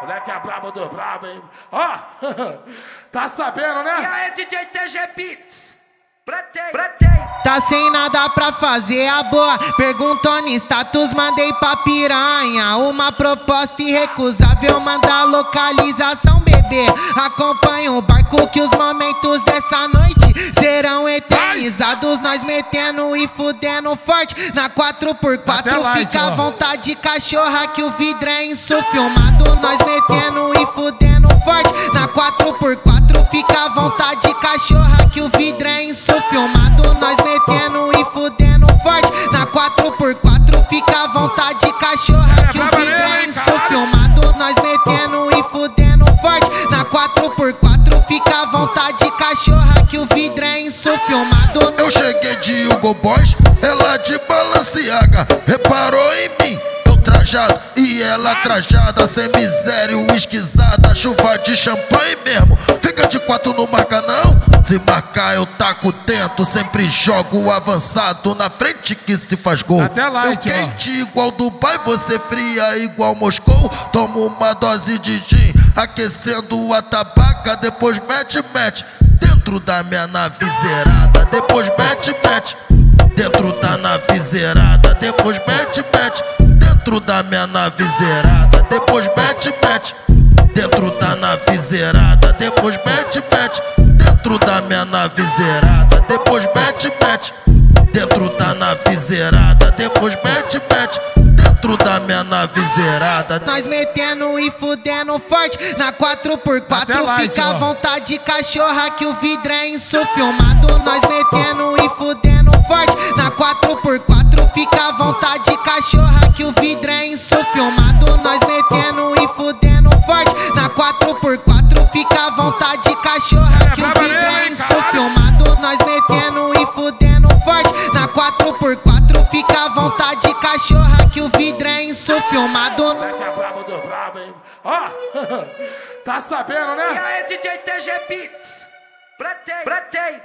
Moleque é brabo do brabo, hein? Ó, tá sabendo, né? E aí, DJ TG Beats? Bratei, bratei. Tá sem nada pra fazer a boa. Perguntou no status, mandei pra piranha. Uma proposta irrecusável, manda localização, bebê. Acompanha o barco que os momentos dessa noite serão eternizados. Nós metendo e fudendo forte. Na 4x4 fica à vontade, cachorra, que o vidro é insufilmado. Nós metendo e fudendo forte. Na 4x4 fica à vontade, cachorra, que o vidro é insufilmado. Nós metendo insufilmado. Eu cheguei de Hugo Boss, ela de Balenciaga. Reparou em mim? trajado e ela trajada, sem miséria, esquisada, chuva de champanhe mesmo. Fica de quatro, não marca não. Se marcar, eu taco dentro, sempre jogo avançado na frente que se faz gol. Até lá, eu quente igual Dubai, você fria igual Moscou. Tomo uma dose de gin, aquecendo a tabaca, depois mete, mete. Dentro da minha nave zerada, depois mete, mete. Dentro da nave zerada, depois mete, mete dentro da minha nave zerada, depois mete, mete. Dentro da nave zerada, depois mete, mete. Dentro da minha nave zerada, depois mete, mete. Dentro da nave zerada, depois mete, mete dentro da minha nave zerada. Nós metendo e fudendo forte na 4x4. Fica à vontade, cachorra, que o vidro é insufilmado. Nós metendo e fudendo forte na 4x4. Fica à vontade, cachorra, que o vidro é insufilmado. Nós metendo e fudendo forte na 4x4. Fica à vontade, cachorra, que o vidro é cachorra, que o vidro é insufilmado. Moleque é brabo do brabo, hein? Ó, tá sabendo, né? E aí, DJ TG Beats? Bratei, bratei.